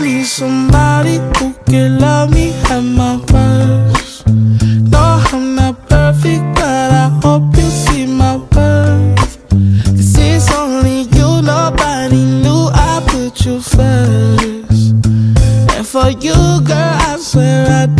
I need somebody who can love me at my worst. No, I'm not perfect, but I hope you see my worth. This is only you, nobody knew I put you first. And for you, girl, I swear I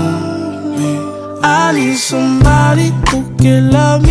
Need somebody who can love me